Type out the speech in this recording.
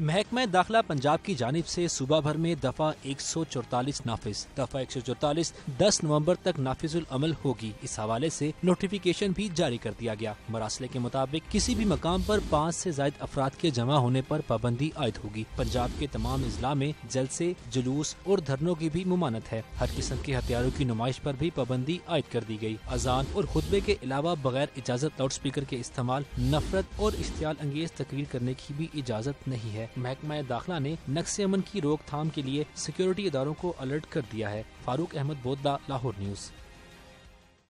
महकमा दाखिला पंजाब की जानब से सूबा भर में दफ़ा एक सौ चौतालीस नाफिज, दफ़ा एक सौ चौतालीस, दस नवंबर तक नाफिजुल अमल होगी। इस हवाले से नोटिफिकेशन भी जारी कर दिया गया। मरासले के मुताबिक किसी भी मकाम पर पाँच से जायद अफराद के जमा होने पर पाबंदी आयद होगी। पंजाब के तमाम अजला में जलसे, जुलूस और धरनों की भी ममानत है। हर किस्म के हथियारों की नुमाइश आरोप भी पाबंदी आयद कर दी गई अजान और खुतबे के अलावा बगैर इजाज़त लाउड स्पीकर के इस्तेमाल नफरत और इश्तियाल अंगेज तकरीर करने की भी इजाज़त नहीं महकमा दाखिला ने नक्स अमन की रोकथाम के लिए सिक्योरिटी इदारों को अलर्ट कर दिया है। फारूक अहमद बोदला लाहौर न्यूज़।